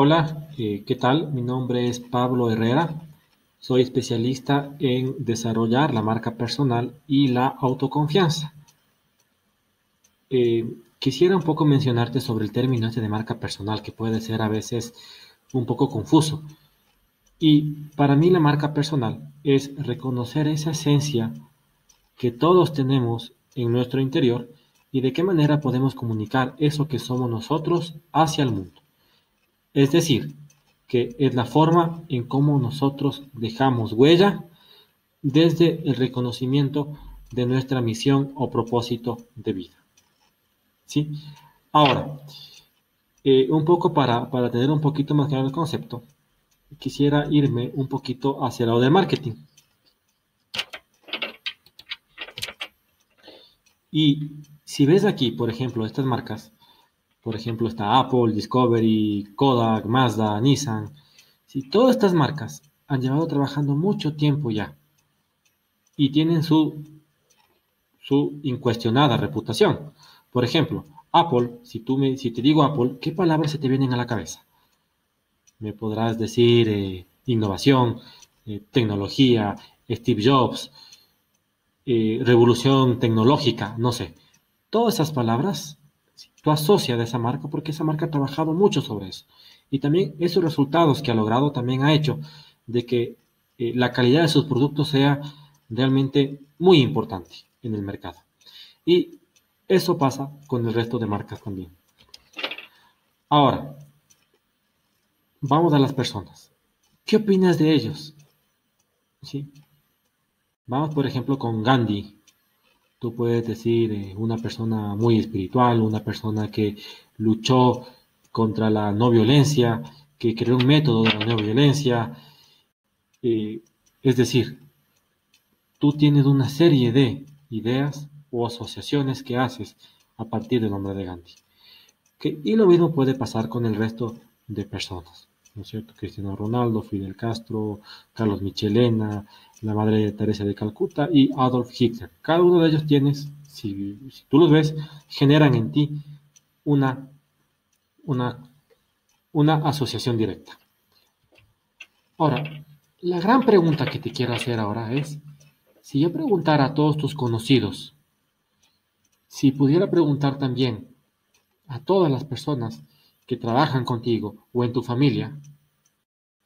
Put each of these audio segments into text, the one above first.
Hola, eh, ¿qué tal? Mi nombre es Pablo Herrera. Soy especialista en desarrollar la marca personal y la autoconfianza. Eh, quisiera un poco mencionarte sobre el término este de marca personal, que puede ser a veces un poco confuso. Y para mí la marca personal es reconocer esa esencia que todos tenemos en nuestro interior y de qué manera podemos comunicar eso que somos nosotros hacia el mundo. Es decir, que es la forma en cómo nosotros dejamos huella desde el reconocimiento de nuestra misión o propósito de vida. ¿Sí? Ahora, eh, un poco para, para tener un poquito más claro el concepto, quisiera irme un poquito hacia el lado del marketing. Y si ves aquí, por ejemplo, estas marcas, por ejemplo, está Apple, Discovery, Kodak, Mazda, Nissan, si todas estas marcas han llevado trabajando mucho tiempo ya y tienen su, su incuestionada reputación. Por ejemplo, Apple, si, tú me, si te digo Apple, ¿qué palabras se te vienen a la cabeza? Me podrás decir eh, innovación, eh, tecnología, Steve Jobs, eh, revolución tecnológica, no sé. Todas esas palabras tú asocias de esa marca porque esa marca ha trabajado mucho sobre eso. Y también esos resultados que ha logrado también ha hecho de que la calidad de sus productos sea realmente muy importante en el mercado. Y eso pasa con el resto de marcas también. Ahora, vamos a las personas. ¿Qué opinas de ellos? ¿Sí? Vamos, por ejemplo, con Gandhi. Tú puedes decir eh, una persona muy espiritual, una persona que luchó contra la no violencia, que creó un método de la no violencia. Eh, es decir, tú tienes una serie de ideas o asociaciones que haces a partir del nombre de Gandhi. y lo mismo puede pasar con el resto de personas, ¿no es cierto? Cristiano Ronaldo, Fidel Castro, Carlos Michelena, la madre Teresa de Calcuta y Adolf Hitler. Cada uno de ellos tienes, si, si tú los ves, generan en ti una, una, una asociación directa. Ahora, la gran pregunta que te quiero hacer ahora es, si yo preguntara a todos tus conocidos, si pudiera preguntar también a todas las personas que trabajan contigo o en tu familia,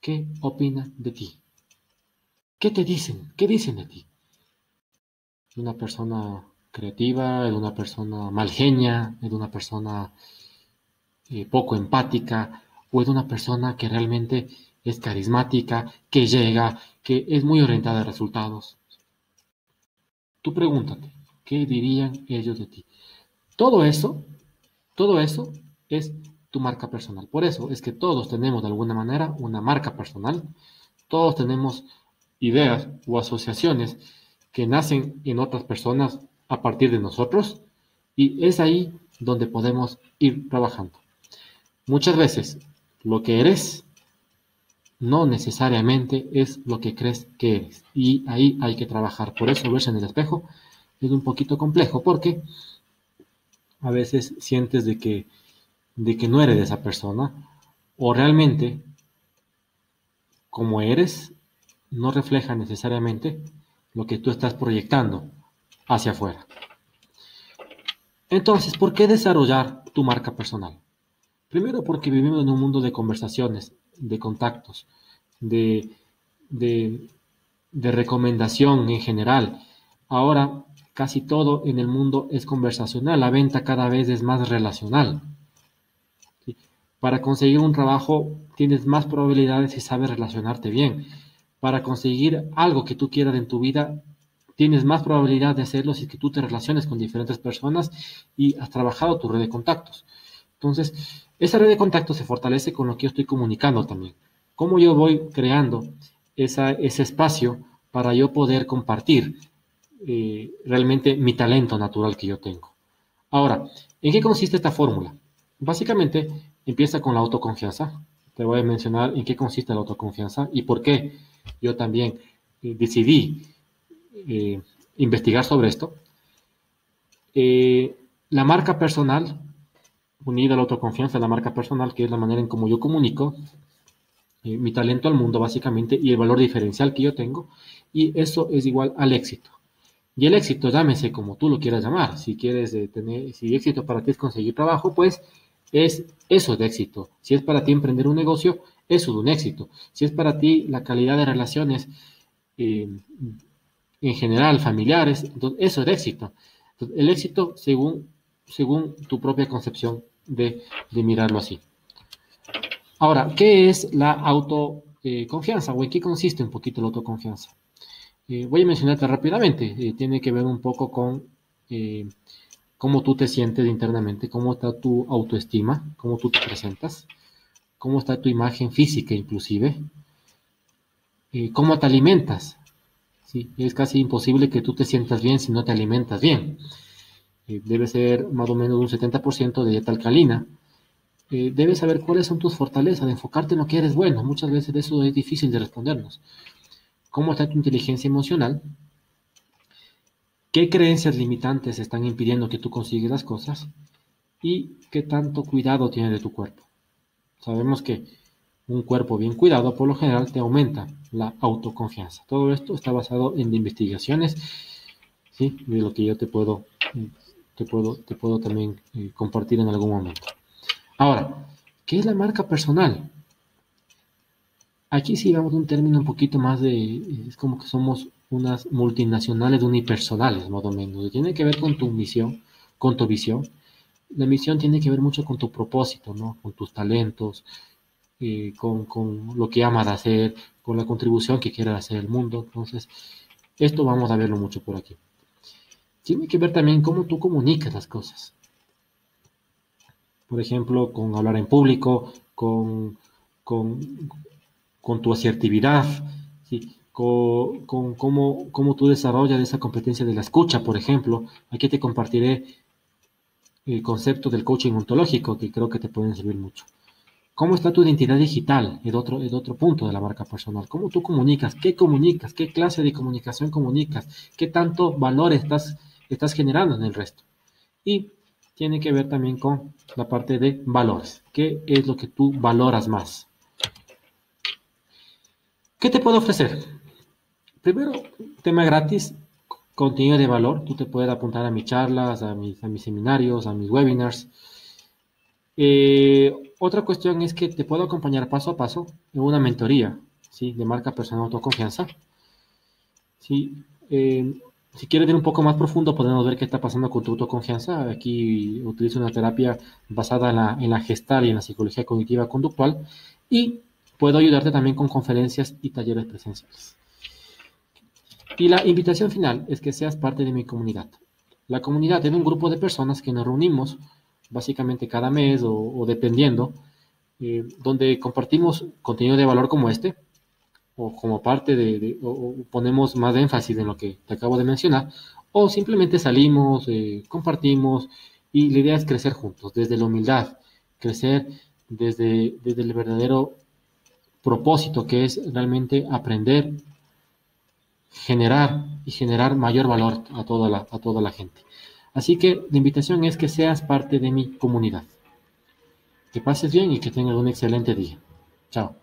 ¿qué opinan de ti? ¿Qué te dicen? ¿Qué dicen de ti? ¿Es una persona creativa? ¿Es una persona mal genia? ¿Es una persona eh, poco empática? ¿O es una persona que realmente es carismática, que llega, que es muy orientada a resultados? Tú pregúntate, ¿Qué dirían ellos de ti? Todo eso, todo eso es tu marca personal. Por eso es que todos tenemos de alguna manera una marca personal. Todos tenemos ideas o asociaciones que nacen en otras personas a partir de nosotros y es ahí donde podemos ir trabajando. Muchas veces lo que eres no necesariamente es lo que crees que eres y ahí hay que trabajar. Por eso verse en el espejo es un poquito complejo porque a veces sientes de que, de que no eres esa persona o realmente como eres no refleja necesariamente lo que tú estás proyectando hacia afuera. Entonces, ¿por qué desarrollar tu marca personal? Primero porque vivimos en un mundo de conversaciones, de contactos, de, de, de recomendación en general. Ahora Casi todo en el mundo es conversacional, la venta cada vez es más relacional. Para conseguir un trabajo tienes más probabilidades si sabes relacionarte bien. Para conseguir algo que tú quieras en tu vida, tienes más probabilidad de hacerlo si que tú te relaciones con diferentes personas y has trabajado tu red de contactos. Entonces, esa red de contactos se fortalece con lo que yo estoy comunicando también. Cómo yo voy creando ese espacio para yo poder compartir eh, realmente mi talento natural que yo tengo. Ahora, ¿en qué consiste esta fórmula? Básicamente empieza con la autoconfianza. Te voy a mencionar en qué consiste la autoconfianza y por qué yo también eh, decidí eh, investigar sobre esto. la marca personal unida a la autoconfianza, la marca personal, que es la manera en cómo yo comunico eh, mi talento al mundo, básicamente, y el valor diferencial que yo tengo, y eso es igual al éxito. Y el éxito, llámese como tú lo quieras llamar, si quieres eh, tener, si éxito para ti es conseguir trabajo, pues es eso de éxito. Si es para ti emprender un negocio, eso de un éxito. Si es para ti la calidad de relaciones eh, en general, familiares, entonces eso es de éxito. el éxito según, según tu propia concepción de, mirarlo así. Ahora, ¿qué es la autoconfianza o en qué consiste un poquito la autoconfianza? Eh, voy a mencionarte rápidamente. Eh, tiene que ver un poco con eh, cómo tú te sientes internamente, cómo está tu autoestima, cómo tú te presentas, cómo está tu imagen física inclusive, cómo te alimentas. ¿sí? Es casi imposible que tú te sientas bien si no te alimentas bien. debe ser más o menos un 70% de dieta alcalina. debes saber cuáles son tus fortalezas, de enfocarte en lo que eres bueno. Muchas veces eso es difícil de respondernos cómo está tu inteligencia emocional, qué creencias limitantes están impidiendo que tú consigas las cosas y qué tanto cuidado tienes de tu cuerpo. Sabemos que un cuerpo bien cuidado por lo general te aumenta la autoconfianza. Todo esto está basado en investigaciones, ¿sí? de lo que yo te puedo, te puedo, te puedo también eh, compartir en algún momento. Ahora, ¿qué es la marca personal? Aquí sí vamos a un término un poquito más de, es como que somos unas multinacionales unipersonales, más o menos. Tiene que ver con tu misión, con tu visión. La misión tiene que ver mucho con tu propósito, ¿no? Con tus talentos, eh, con, lo que amas hacer, con la contribución que quieras hacer al mundo. Entonces, esto vamos a verlo mucho por aquí. Tiene que ver también cómo tú comunicas las cosas. Por ejemplo, con hablar en público, con, con con tu asertividad, con, cómo, tú desarrollas esa competencia de la escucha, por ejemplo. Aquí te compartiré el concepto del coaching ontológico que creo que te pueden servir mucho. ¿Cómo está tu identidad digital? Es otro, otro punto de la marca personal. ¿Cómo tú comunicas? ¿Qué comunicas? ¿Qué clase de comunicación comunicas? ¿Qué tanto valor estás, estás generando en el resto? Y tiene que ver también con la parte de valores. ¿Qué es lo que tú valoras más? ¿Qué te puedo ofrecer? Primero, tema gratis, contenido de valor. Tú te puedes apuntar a mis charlas, a mis, seminarios, a mis webinars. Eh, otra cuestión es que te puedo acompañar paso a paso en una mentoría ¿sí? de marca personal autoconfianza. ¿sí? Eh, si quieres ir un poco más profundo, podemos ver qué está pasando con tu autoconfianza. Aquí utilizo una terapia basada en la, en la gestal y en la psicología cognitiva conductual. Y Puedo ayudarte también con conferencias y talleres presenciales. Y la invitación final es que seas parte de mi comunidad. La comunidad es un grupo de personas que nos reunimos básicamente cada mes o, dependiendo, eh, donde compartimos contenido de valor como este, o como parte de, o, ponemos más énfasis en lo que te acabo de mencionar, o simplemente salimos, eh, compartimos, y la idea es crecer juntos, desde la humildad, crecer desde, desde el verdadero propósito que es realmente aprender, generar y generar mayor valor a toda la, a toda la gente. Así que la invitación es que seas parte de mi comunidad. Que pases bien y que tengas un excelente día. Chao.